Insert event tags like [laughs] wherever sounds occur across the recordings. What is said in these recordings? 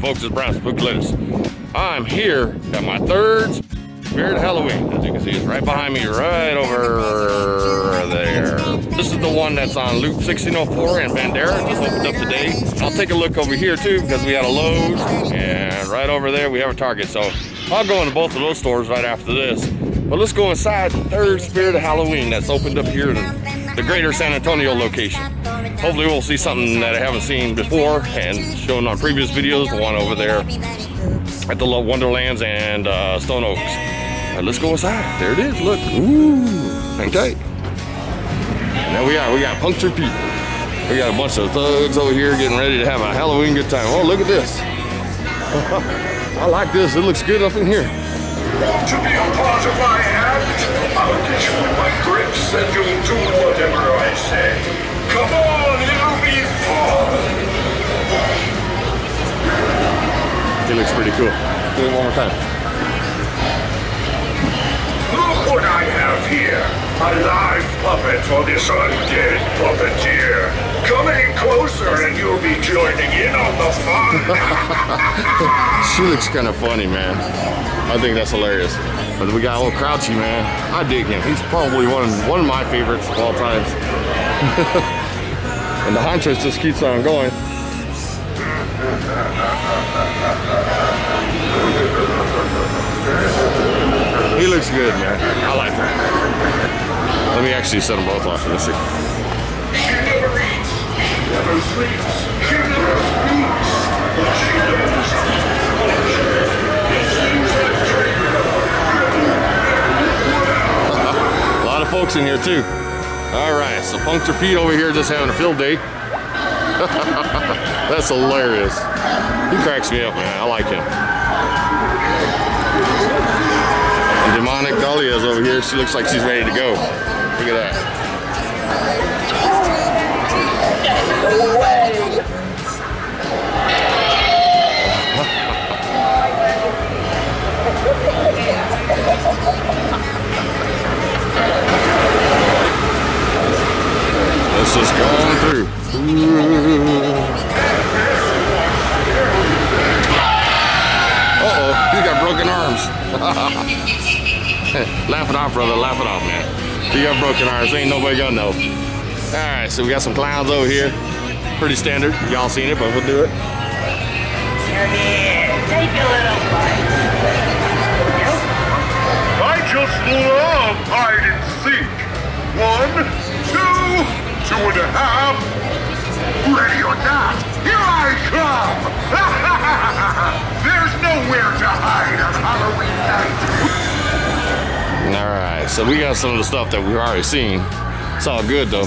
folks, it's Brian Spook Lettuce. I'm here at my third Spirit Halloween. As you can see, it's right behind me, right over there. This is the one that's on Loop 1604 in Bandera. Just opened up today. I'll take a look over here too because we had a Lowe's and right over there we have a Target. So I'll go into both of those stores right after this. But let's go inside the third Spirit of Halloween that's opened up here in the greater San Antonio location. Hopefully we'll see something that I haven't seen before and shown on previous videos, the one over there at the Love Wonderlands and uh, Stone Oaks. Let's go inside. There it is, look. Ooh, hang tight. And there we are, we got Puncture Pete. We got a bunch of thugs over here getting ready to have a Halloween good time. Oh, look at this. [laughs] I like this, it looks good up in here. He looks pretty cool. Do it one more time. Look what I have here. A live puppet for this undead puppeteer. Come any closer and you'll be joining in on the fun. [laughs] she looks kind of funny, man. I think that's hilarious. But we got a little Crouchy, man. I dig him. He's probably one of, one of my favorites of all times. [laughs] and the Huntress just keeps on going. Looks good, man. I like that. Let me actually set them both off. But she knows A lot of folks in here too. All right, so Puncture Pete over here just having a field day. [laughs] That's hilarious. He cracks me up, man. I like him. Demonic Dahlia's over here. She looks like she's ready to go. Look at that. You got broken arms. Ain't nobody gonna know. All right, so we got some clowns over here. Pretty standard. Y'all seen it, but we'll do it. Come take a little bite. I just love hide and seek. One, two, two and a half. Ready or not, here I come! [laughs] There's nowhere to hide [laughs] so we got some of the stuff that we've already seen. It's all good though.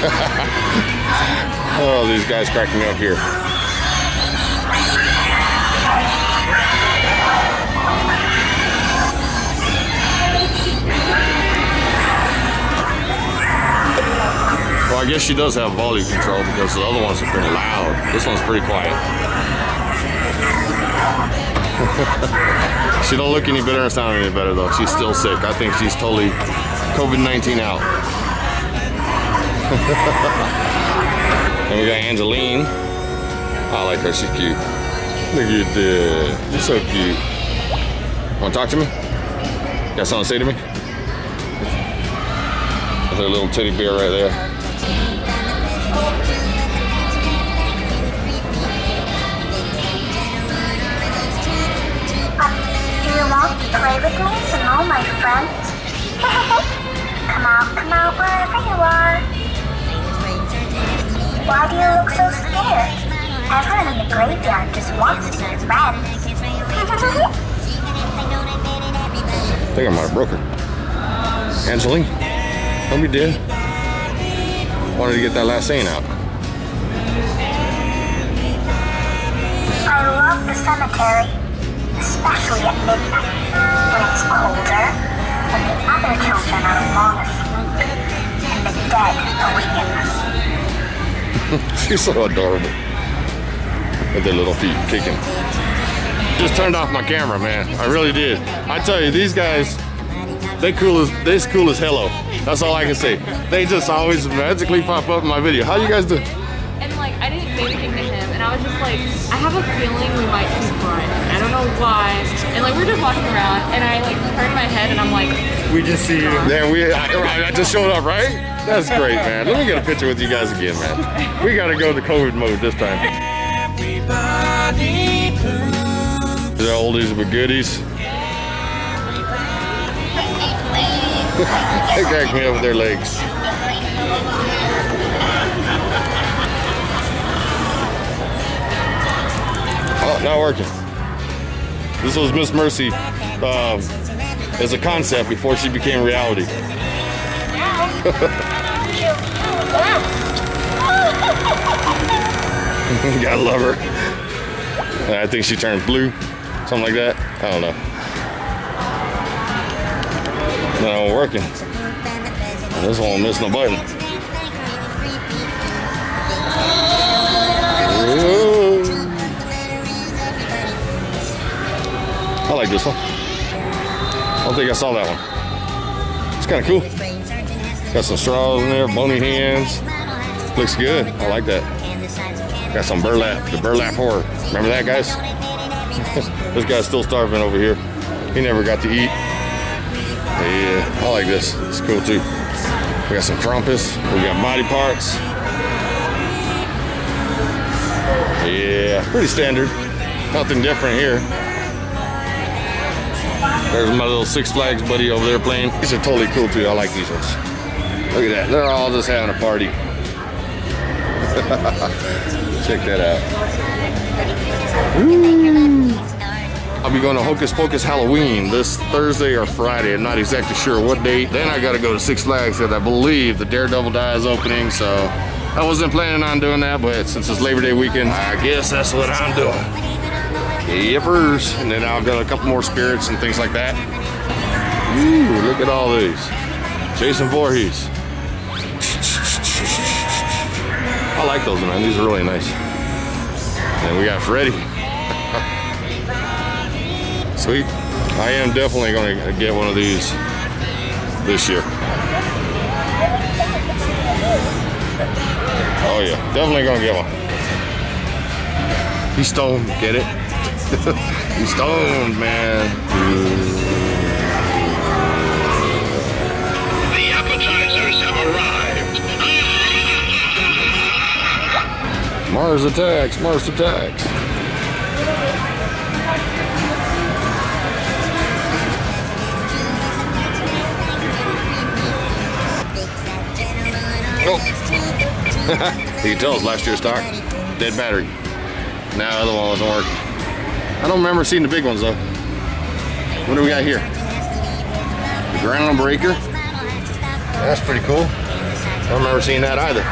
[laughs] oh, these guys cracking me up here. Well, I guess she does have volume control because the other ones are pretty loud. This one's pretty quiet. [laughs] she don't look any better or sound any better though. She's still sick. I think she's totally COVID-19 out. [laughs] and we got Angeline. I like her. She's cute. Look at that. She's so cute. Want to talk to me? Got something to say to me? Her little teddy bear right there. You want to play with me to know my friends? [laughs] come out, come out wherever you are. Why do you look so scared? Everyone in the graveyard just wants to be your friend. [laughs] I think I might have broke her. Angeline, don't be dead. Wanted to get that last saying out. I love the cemetery, especially at midnight, when it's colder, when the other children are long asleep, and the dead awaken. She's so adorable. With their little feet kicking. Just turned off my camera, man. I really did. I tell you, these guys, they cool as they cool as hello. That's all I can say. They just always magically pop up in my video. How you guys do? And like, I didn't say anything to him, and I was just like, I have a feeling we might don't know why. And like, we we're just walking around, and I like turned my head, and I'm like, We just see you. Then we, I, I just showed up, right? That's great, man. Let me get a picture with you guys again, man. We gotta go to COVID mode this time. Everybody The oldies but goodies. [laughs] they crack me up with their legs. Oh, not working. This was Miss Mercy um, as a concept before she became reality. [laughs] Gotta love her. I think she turned blue, something like that. I don't know. No, working. This one won't miss no button. Ooh. I like this one. I don't think I saw that one. It's kind of cool. Got some straws in there, bony hands. Looks good. I like that. Got some burlap, the burlap horror. Remember that, guys? [laughs] this guy's still starving over here. He never got to eat. Yeah, I like this. It's cool too. We got some Krampus. We got body parts. Yeah, pretty standard. Nothing different here. There's my little Six Flags buddy over there playing. These are totally cool too. I like these ones. Look at that. They're all just having a party. [laughs] Check that out. I'll be going to Hocus Pocus Halloween this Thursday or Friday. I'm not exactly sure what date. Then I got to go to Six Flags because I believe the Daredevil Dive is opening. So I wasn't planning on doing that, but since it's Labor Day weekend, I guess that's what I'm doing. Yippers. And then I'll go to a couple more spirits and things like that. Ooh, look at all these. Jason Voorhees. I like those, man. These are really nice. And we got Freddy. [laughs] Sweet. I am definitely going to get one of these this year. Oh yeah, definitely going to get one. He's stoned, get it? He's stoned, man. The appetizers have arrived. Mars attacks, Mars attacks. Oh. you can tell it's last year's stock. Dead battery. Now the other one wasn't working. I don't remember seeing the big ones though. What do we got here? The ground breaker. That's pretty cool. I don't remember seeing that either.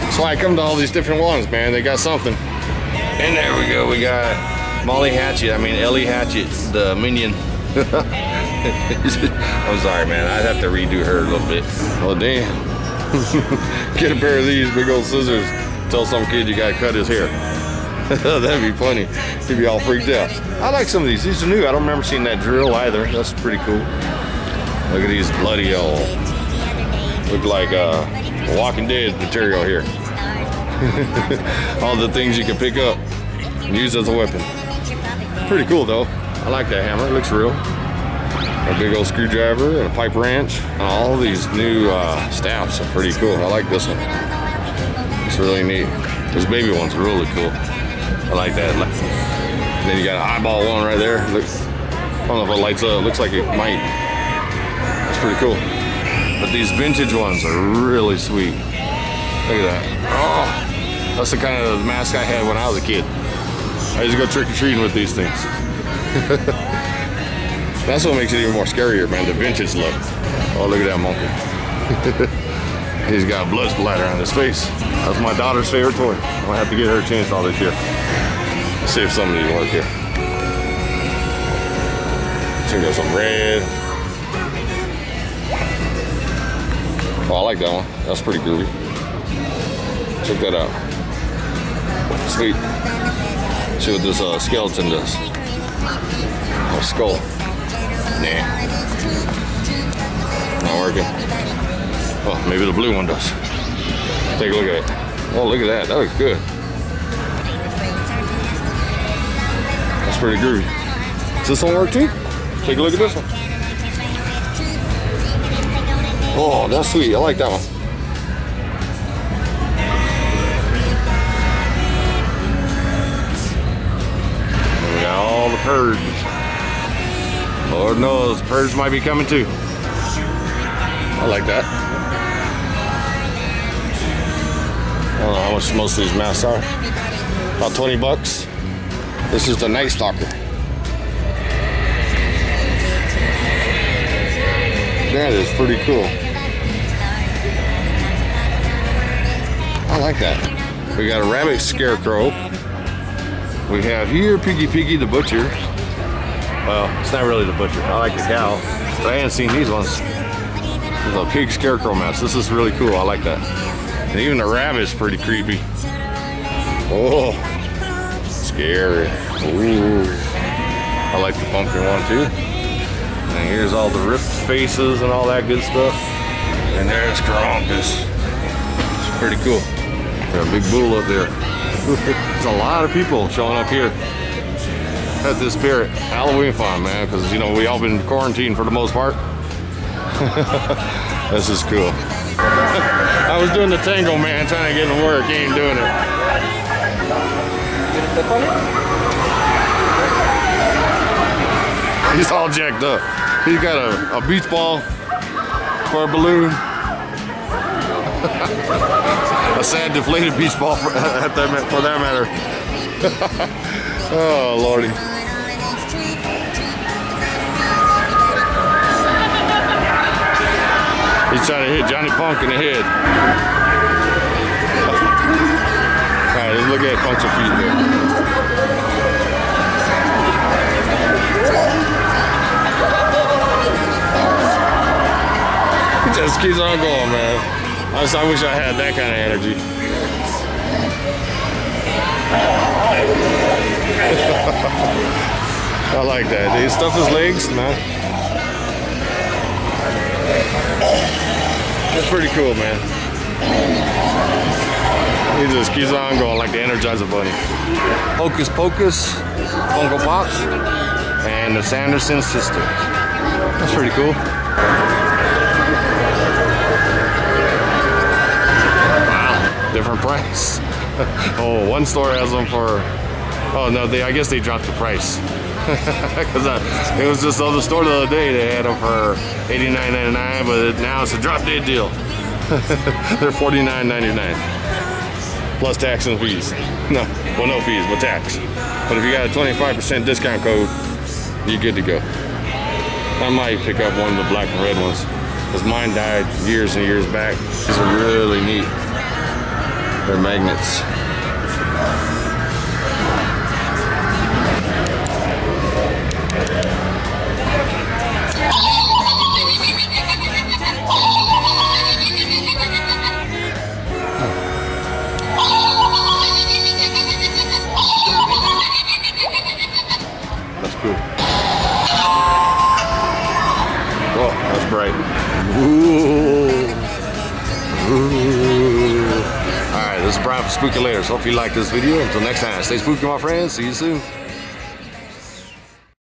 That's why I come to all these different ones, man. They got something. And there we go. We got Molly Hatchet. I mean Ellie Hatchet, the minion. [laughs] I'm sorry, man. I'd have to redo her a little bit. Oh damn. [laughs] Get a pair of these big old scissors. Tell some kid you gotta cut his hair. [laughs] That'd be funny. He'd be all freaked out. I like some of these. These are new. I don't remember seeing that drill either. That's pretty cool. Look at these bloody old. Look like uh, Walking Dead material here. [laughs] all the things you can pick up and use as a weapon. Pretty cool though. I like that hammer. It looks real. A big old screwdriver and a pipe wrench. And all these new uh, staffs are pretty cool. I like this one. It's really neat. This baby one's really cool. I like that. And then you got an eyeball one right there. Look, I don't know if it lights up. Looks like it might. That's pretty cool. But these vintage ones are really sweet. Look at that. Oh, that's the kind of mask I had when I was a kid. I used to go trick or treating with these things. [laughs] That's what makes it even more scarier, man, the vintage look. Oh, look at that monkey. [laughs] He's got blood splatter on his face. That's my daughter's favorite toy. I'm gonna have to get her changed all this year. Let's see if some of these work here. So we got some red. Oh, I like that one. That's pretty groovy. Check that out. Sweet. See what this uh, skeleton does. A skull. Nah. Not working. Oh, maybe the blue one does. Take a look at it. Oh, look at that. That looks good. That's pretty groovy. Does this one work too? Take a look at this one. Oh, that's sweet. I like that one. We got all the purge. Lord knows, purge might be coming too. I like that. I don't know how much most of these masks are. About 20 bucks. This is the Night Stalker. That is pretty cool. I like that. We got a rabbit scarecrow. We have here Piggy Piggy the butcher. Well, it's not really the butcher. I like the cow, but I haven't seen these ones. There's a pig scarecrow mask. This is really cool. I like that. And even the rabbit's pretty creepy. Oh, scary. Ooh. I like the pumpkin one too. And here's all the ripped faces and all that good stuff. And there's Krampus. It's pretty cool. Got a big bull up there. [laughs] There's a lot of people showing up here at this Spirit Halloween fun, man, because you know we all been quarantined for the most part. [laughs] this is cool. [laughs] I was doing the tango man, trying to get him to work. He ain't doing it. He's all jacked up. He's got a, a beach ball for a balloon. [laughs] a sad deflated beach ball for, [laughs] for that matter. [laughs] oh, lordy. He's trying to hit Johnny Punk in the head. All right, let's look at Punk's feet there. He just keeps on going, man. I, just, I wish I had that kind of energy. [laughs] I like that. He stuff his legs? No. That's pretty cool, man. He just keeps on going like the Energizer Bunny. Hocus Pocus, Funko Pops, and the Sanderson sisters. That's pretty cool. Wow, different price. [laughs] oh, one store has them for. Oh no, they. I guess they dropped the price. [laughs] Because uh, it was just on the store the other day. They had them for $89.99, but now it's a drop dead deal. [laughs] They're $49.99 plus tax and fees. No, well, no fees, but tax. But if you got a 25% discount code, you're good to go. I might pick up one of the black and red ones because mine died years and years back. These are really neat. They're magnets. SpookYouLaterz. Hope you liked this video. Until next time, stay spooky, my friends. See you soon.